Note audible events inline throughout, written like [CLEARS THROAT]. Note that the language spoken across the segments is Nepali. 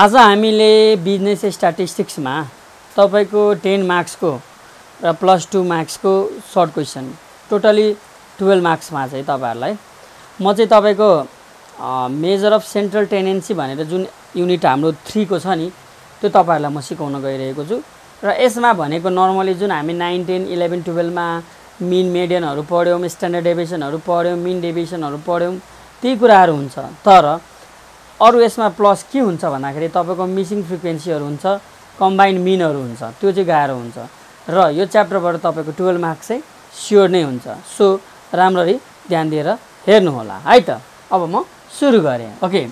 आज हामीले बिजनेस स्ट्याटिस्टिक्समा तपाईँको टेन मार्क्सको र प्लस टू मार्क्सको सर्ट क्वेसन टोटली टुवेल्भ मार्क्समा चाहिँ तपाईँहरूलाई। म चाहिँ तपाईँको मेजर अफ सेन्ट्रल टेनेन्सी भनेर जुन युनिट हाम्रो थ्रीको छ नि त्यो तपाईँहरूलाई म सिकाउन गइरहेको छु। र यसमा भनेको नर्मली जुन हामी नाइन टेन इलेभेन टुवेल्भमा मिन मेडियनहरू पढ्यौँ स्ट्यान्डर्ड डेभिएसनहरू पढ्यौँ मिन डेभिएसनहरू पढ्यौँ त्यही कुराहरू हुन्छ। तर अरू यसमा प्लस के हुन्छ भन्दाखेरि तपाईँको मिसिङ फ्रिक्वेन्सीहरू हुन्छ कम्बाइन्ड मिनहरू हुन्छ त्यो चाहिँ गाह्रो हुन्छ। र यो च्याप्टरबाट तपाईँको टुवेल्भ मार्क्स चाहिँ स्योर नै हुन्छ। सो राम्ररी ध्यान दिएर हेर्नुहोला है त? अब म सुरु गरेँ ओके?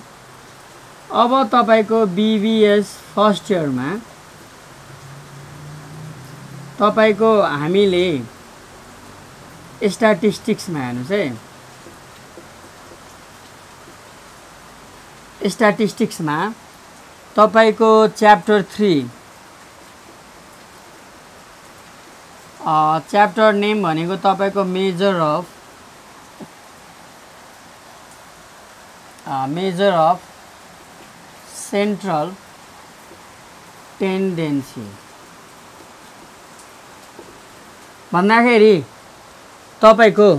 अब तपाईँको बिबिएस फर्स्ट इयरमा तपाईँको हामीले स्ट्याटिस्टिक्समा हेर्नुहोस् है। स्ट्याटिस्टिक्समा तपाईँको च्याप्टर थ्री च्याप्टर नेम भनेको तपाईँको measure of measure of central tendency भन्दाखेरि तपाईँको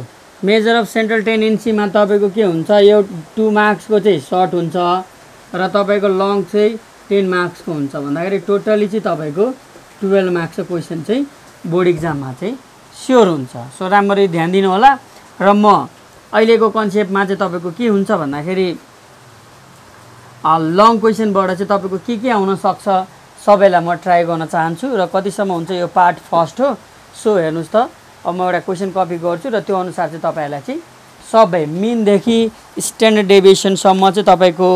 मेजर अफ सेन्ट्रल टेन्डेन्सीमा तपाईँको के हुन्छ यो टु मार्क्सको चाहिँ सर्ट हुन्छ र तपाईँको लङ चाहिँ टेन मार्क्सको हुन्छ। भन्दाखेरि टोटली चाहिँ तपाईँको टुवेल्भ मार्क्सको क्वेसन चाहिँ बोर्ड इक्जाममा चाहिँ स्योर हुन्छ। सो राम्ररी ध्यान दिनु होला र म अहिलेको कन्सेप्टमा चाहिँ तपाईँको के हुन्छ भन्दाखेरि लङ क्वेसनबाट चाहिँ तपाईँको के के आउन सक्छ सबैलाई म ट्राई गर्न चाहन्छु र कतिसम्म हुन्छ यो पार्ट फर्स्ट हो। सो हेर्नुहोस् त। अब म एउटा क्वेसन कपी गर्छु र त्यो अनुसार चाहिँ तपाईँहरूलाई चाहिँ सबै मिनदेखि स्ट्यान्डर्ड डेभिएसनसम्म चाहिँ तपाईँको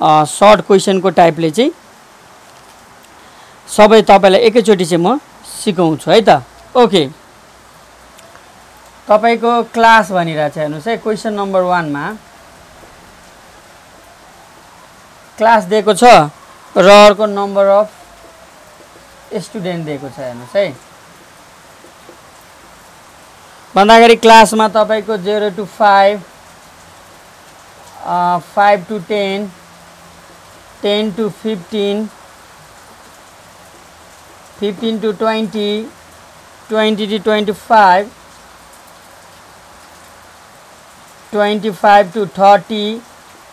सर्ट क्वेसनको टाइपले चाहिँ सबै तपाईँलाई एकैचोटि चाहिँ म सिकाउँछु है त। ओके। तपाईँको क्लास भनिरहेको छ हेर्नुहोस् है क्वेसन नम्बर वानमा। क्लास दिएको छ र अर्को नम्बर अफ स्टुडेन्ट दिएको छ हेर्नुहोस् है। भन्दाखेरि क्लासमा तपाईँको zero to five five to ten ten to fifteen fifteen to twenty twenty to twenty five twenty five to thirty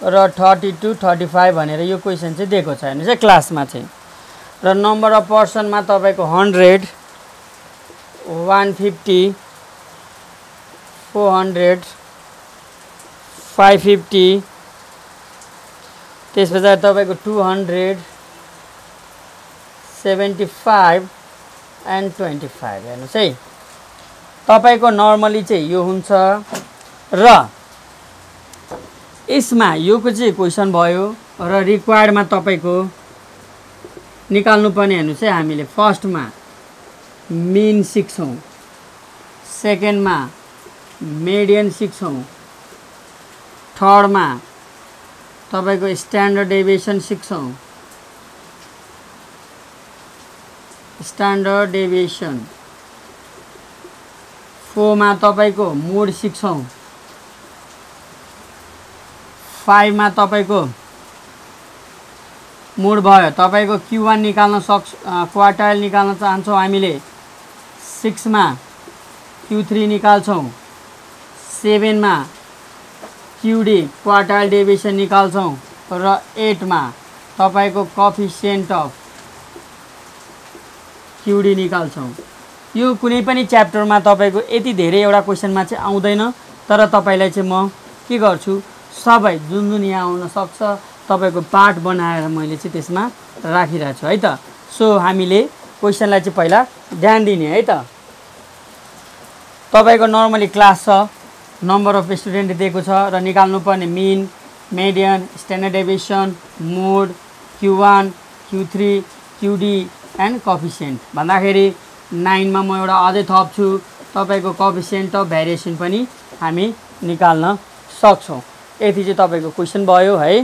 र थर्टी टु थर्टी फाइभ भनेर यो क्वेसन चाहिँ दिएको छ। हेर्नुहोस् है क्लासमा चाहिँ। र नम्बर अफ पर्सनमा तपाईँको hundred one fifty four hundred five fifty त्यस पछाडि तपाईँको two hundred seventy five and twenty five हेर्नुहोस् है। तपाईँको नर्मली चाहिँ यो हुन्छ र यसमा योको चाहिँ क्वेसन भयो र रिक्वायर्डमा तपाईँको निकाल्नुपर्ने हेर्नुहोस् है हामीले फर्स्टमा मिन सिक्छौँ सेकेन्डमा मेडियन सिक्छौँ। थर्डमा तपाईँको स्ट्यान्डर्ड डेभिएसन सिक्छौँ। Standard deviation. फोरमा तपाईँको मोड सिक्छौँ। फाइभमा तपाईँको मोड भयो। तपाईँको क्यु वान निकाल्न सक्छ क्वार्टाइल निकाल्न चाहन्छौँ हामीले। सिक्समा क्यु थ्री निकाल्छौँ। सेभेनमा क्युडी क्वार्टाइल डेभिएसन निकाल्छौँ र एटमा तपाईँको कफिसियन्ट अफ क्युडी निकाल्छौँ। यो कुनै पनि च्याप्टरमा तपाईँको यति धेरै एउटा क्वेसनमा चाहिँ आउँदैन तर तपाईँलाई चाहिँ म के गर्छु सबै जुन जुन यहाँ आउन सक्छ तपाईँको पार्ट बनाएर मैले चाहिँ त्यसमा राखिरहेको छु है त? सो हामीले क्वेसनलाई चाहिँ पहिला ध्यान दिने है त? तपाईँको नर्मली क्लास छ। नम्बर अफ स्टुडेन्ट दिएको छ र निकाल्नुपर्ने mean median standard deviation mode Q one Q three QD and coefficient भन्दाखेरि नाइनमा म एउटा अझै थप्छु तपाईँको कफिसियन्ट अफ भेरिएसन पनि हामी निकाल्न सक्छौँ। यति चाहिँ तपाईँको क्वेसन भयो है।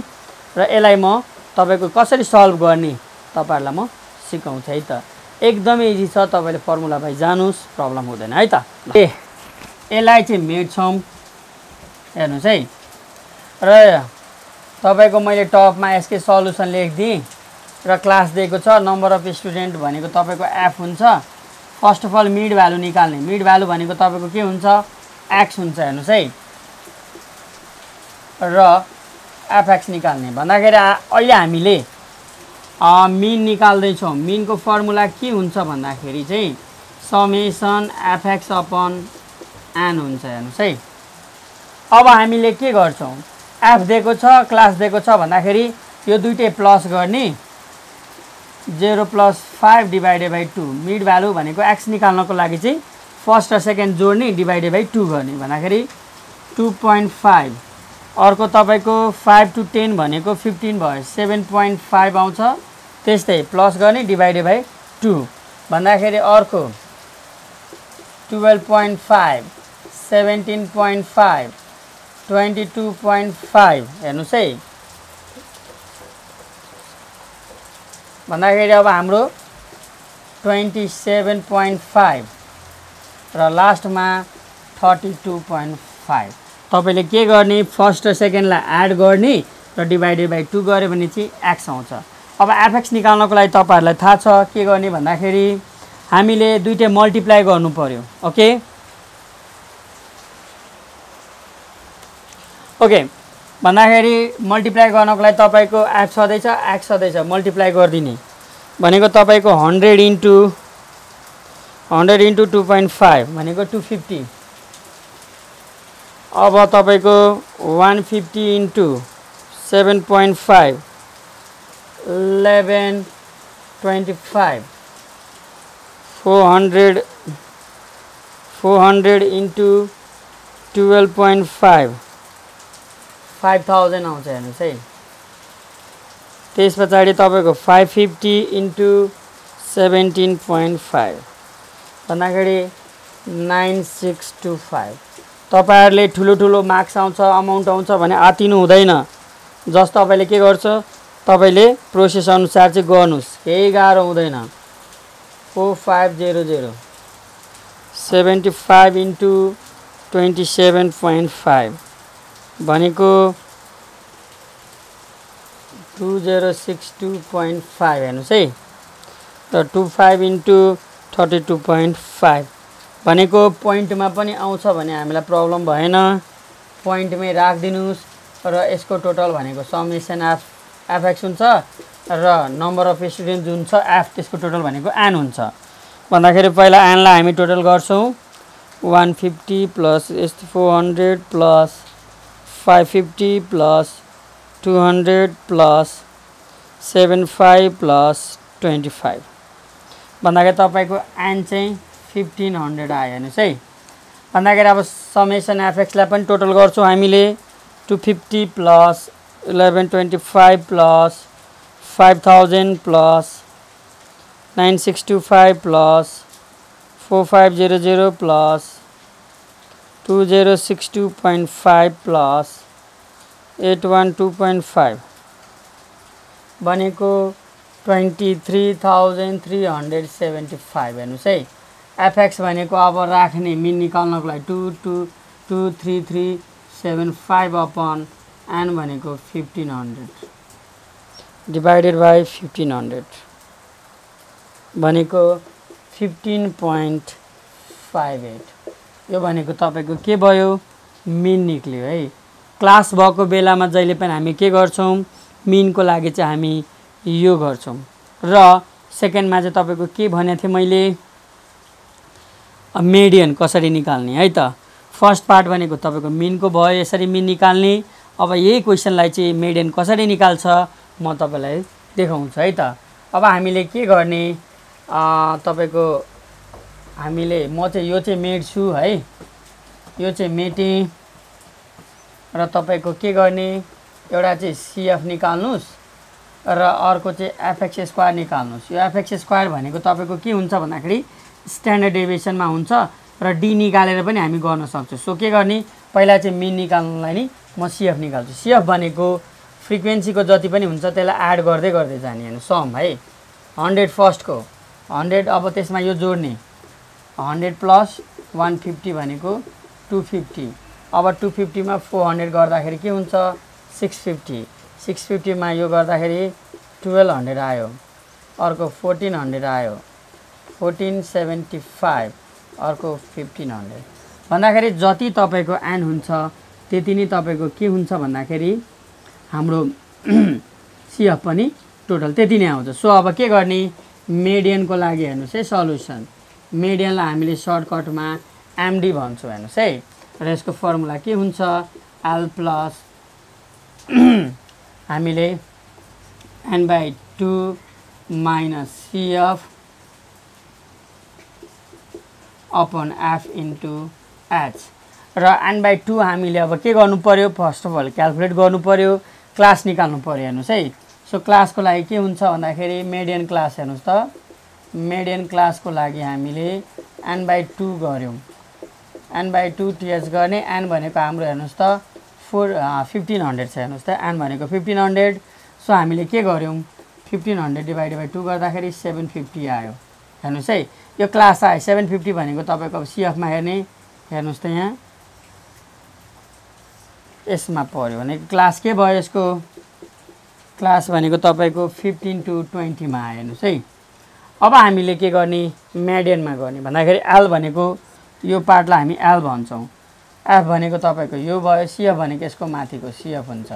र यसलाई म तपाईँको कसरी सल्भ गर्ने तपाईँहरूलाई म सिकाउँछु है त। एकदमै इजी छ। तपाईँले फर्मुला भाइ जानुहोस् प्रब्लम हुँदैन है त। ए यसलाई चाहिँ मेट्छौँ हेर्नुहोस् है। र तपाईँको मैले टपमा यसकै सल्युसन लेखिदिएँ र क्लास दिएको छ नम्बर अफ स्टुडेन्ट भनेको तपाईँको एफ हुन्छ। First of all mid value निकाल्ने। मिड भ्यालु भनेको तपाईँको के हुन्छ? एक्स हुन्छ हेर्नुहोस् है। र एफएक्स निकाल्ने। भन्दाखेरि अहिले हामीले मिन निकाल्दैछौँ। मिनको फर्मुला के हुन्छ भन्दाखेरि चाहिँ समेसन एफएक्स अपन एन हुन्छ हेर्नुहोस् है। अब हामीले के गर्छौँ? एफ दिएको छ क्लास दिएको छ भन्दाखेरि यो दुइटै प्लस गर्ने। Zero plus five divided by two mid value भनेको एक्स निकाल्नको लागि चाहिँ फर्स्ट र सेकेन्ड जोड्ने डिभाइडेड बाई टू गर्ने। भन्दाखेरि टु पोइन्ट फाइभ अर्को तपाईँको फाइभ टु टेन भनेको फिफ्टिन भयो। सेभेन पोइन्ट फाइभ आउँछ त्यस्तै प्लस गर्ने डिभाइडेड बाई टू भन्दाखेरि अर्को twelve point five seventeen point five twenty two point five हेर्नुहोस् है। भन्दाखेरि अब हाम्रो ट्वेन्टी सेभेन पोइन्ट फाइभ र लास्टमा थर्टी टू पोइन्ट फाइभ तपाईँले के गर्ने? फर्स्ट र सेकेन्डलाई एड गर्ने र डिभाइडेड बाई टू गऱ्यो भने चाहिँ एक्स आउँछ। अब एफएक्स निकाल्नको लागि तपाईँहरूलाई थाहा छ के गर्ने भन्दाखेरि हामीले दुइटै मल्टिप्लाई गर्नु पऱ्यो ओके ओके भन्दाखेरि मल्टिप्लाई गर्नको लागि तपाईँको एफ छँदैछ एक्स छँदैछ मल्टिप्लाई गरिदिने। भनेको तपाईँको hundred into hundred into two point five भनेको टु फिफ्टी अब तपाईँको one fifty into seven point five eleven twenty five four hundred four hundred into twelve point five five thousand आउँछ हेर्नुहोस् है। त्यस पछाडि तपाईँको five fifty into seventeen point five भन्दाखेरि नाइन सिक्स टू फाइभ तपाईँहरूले ठुलो ठुलो मार्क्स आउँछ अमाउन्ट आउँछ भने आतिनु हुँदैन। जस तपाईँले के गर्छ तपाईँले प्रोसेस अनुसार चाहिँ गर्नुहोस्। केही गाह्रो हुँदैन। Four five zero zero seventy five into twenty seven point five भनेको two zero six two point five हेर्नुहोस् है। र two five into thirty two point five भनेको पोइन्टमा पनि आउँछ भने हामीलाई प्रब्लम भएन। पोइन्टमै राखिदिनुहोस् र यसको टोटल भनेको समेसन एफ एफएक्स हुन्छ र नम्बर अफ स्टुडेन्ट जुन छ एफ त्यसको टोटल भनेको एन हुन्छ। भन्दाखेरि पहिला एनलाई हामी टोटल गर्छौँ। वान फिफ्टी प्लस यस्तो four hundred plus five fifty plus two hundred plus seven five plus twenty five भन्दाखेरि तपाईँको एन चाहिँ फिफ्टिन हन्ड्रेड आयो हेर्नुहोस् है। भन्दाखेरि अब समेसन एफएक्सलाई पनि टोटल गर्छौँ हामीले। Two fifty plus eleven twenty five plus five thousand plus nine six two five plus four five zero zero plus two zero six two point five plus eight one two point five भनेको twenty three thousand three hundred seventy five हेर्नुहोस् है। एफएक्स भनेको अब राख्ने मिन निकाल्नको लागि two two two three three seven five upon N भनेको fifteen hundred divided by fifteen hundred भनेको फिफ्टिन पोइन्ट फाइभ एट यो भनेको तपाईँको के भयो? मिन निक्ल्यो है। क्लास भएको बेलामा जहिले पनि हामी के गर्छौँ? मिनको लागि चाहिँ हामी यो गर्छौँ। र सेकेन्डमा चाहिँ तपाईँको के भनेको थिएँ मैले? मेडियन कसरी निकाल्ने है त। फर्स्ट पार्ट भनेको तपाईँको मिनको भयो यसरी मिन निकाल्ने। अब यही क्वेसनलाई चाहिँ मेडियन कसरी निकाल्छ? म तपाईँलाई देखाउँछु है त। अब हामीले के गर्ने? तपाईँको हामीले म चाहिँ यो चाहिँ मेट्छु है। यो चाहिँ मेटेँ र तपाईँको के गर्ने? एउटा चाहिँ सिएफ निकाल्नुहोस्। र अर्को चाहिँ एफएक्स स्क्वायर निकाल्नुहोस्। यो एफएक्स स्क्वायर भनेको तपाईँको के हुन्छ भन्दाखेरि स्ट्यान्डर्ड डेभिएसनमा हुन्छ र डी निकालेर पनि हामी गर्न सक्छौँ। सो के गर्ने? पहिला चाहिँ मिन निकाल्नुलाई नि म सिएफ निकाल्छु। सिएफ भनेको फ्रिक्वेन्सीको जति पनि हुन्छ त्यसलाई एड गर्दै गर्दै जाने होइन सम है। हन्ड्रेड फर्स्टको हन्ड्रेड अब त्यसमा यो जोड्ने। हन्ड्रेड प्लस वान फिफ्टी भनेको टु फिफ्टी। अब टु फिफ्टीमा फोर हन्ड्रेड गर्दाखेरि के हुन्छ? Six fifty. सिक्स फिफ्टीमा यो गर्दाखेरि टुवेल्भ हन्ड्रेड आयो। अर्को फोर्टिन हन्ड्रेड आयो। Fourteen seventy five. अर्को फिफ्टिन हन्ड्रेड। भन्दाखेरि जति तपाईँको एन हुन्छ त्यति नै तपाईँको के हुन्छ भन्दाखेरि हाम्रो [CLEARS THROAT] सिएफ पनि टोटल त्यति नै आउँछ। सो अब के गर्ने? मेडियनको लागि हेर्नुहोस् है सल्युसन। मेडियनलाई हामीले सर्टकटमा एमडी भन्छौँ हेर्नुहोस् है। र यसको फर्मुला के हुन्छ? एल प्लस [CLEARS THROAT] हामीले N by two minus CF upon F into H र एन बाई टू हामीले अब के गर्नु पऱ्यो फर्स्ट अफ अल क्यालकुलेट गर्नु पऱ्यो क्लास निकाल्नु पऱ्यो हेर्नुहोस् है। सो क्लासको लागि के हुन्छ भन्दाखेरि मेडियन क्लास हेर्नुहोस् त। मेडियन क्लासको लागि हामीले एन बाई टू गऱ्यौँ। एन बाई टू टिएच गर्ने एन भनेको हाम्रो हेर्नुहोस् त फोर फिफ्टिन हन्ड्रेड छ। हेर्नुहोस् त एन भनेको फिफ्टिन हन्ड्रेड। सो हामीले के गऱ्यौँ? Fifteen hundred divide by two गर्दाखेरि सेभेन फिफ्टी आयो। हेर्नुहोस् है यो क्लास आयो। सेभेन फिफ्टी भनेको तपाईँको अब सिएफमा हेर्ने हेर्नुहोस् त यहाँ। यसमा पऱ्यो भने क्लास के भयो यसको? क्लास भनेको तपाईँको फिफ्टिन टु ट्वेन्टीमा आयो। हेर्नुहोस् है। अब हामीले के गर्ने? मेडियनमा गर्ने। भन्दाखेरि एल भनेको यो पार्टलाई हामी एल भन्छौँ। एफ भनेको तपाईँको यो भयो सिएफ भनेको यसको माथिको सिएफ हुन्छ।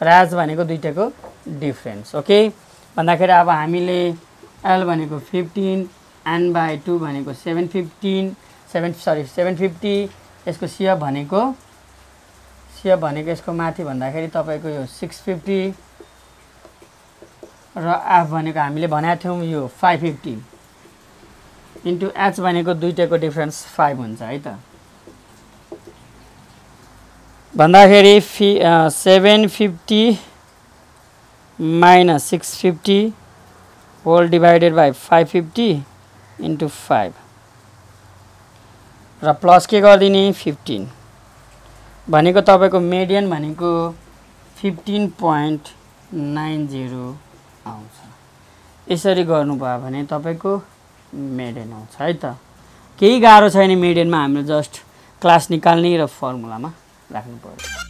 र एच भनेको दुइटाको डिफ्रेन्स ओके भन्दाखेरि अब हामीले एल भनेको फिफ्टिन एन बाई टू भनेको seven fifteen seven sorry seven fifty यसको सिएफ भनेको सिएफ भनेको यसको माथि भन्दाखेरि तपाईँको यो सिक्स फिफ्टी र एफ भनेको हामीले भनेको थियौँ यो फाइभ फिफ्टी इन्टु एच भनेको दुइटाको डिफ्रेन्स फाइभ हुन्छ है त? भन्दाखेरि फि seven fifty minus six fifty whole divided by five fifty into five र प्लस के गरिदिने? फिफ्टिन भनेको तपाईँको मेडियन भनेको फिफ्टिन पोइन्ट नाइन जिरो आउँछ। यसरी गर्नुभयो भने तपाईँको मेडियन आउँछ है त। केही गाह्रो छैन मेडियनमा हामीले जस्ट क्लास निकाल्ने र फर्मुलामा राख्नु पऱ्यो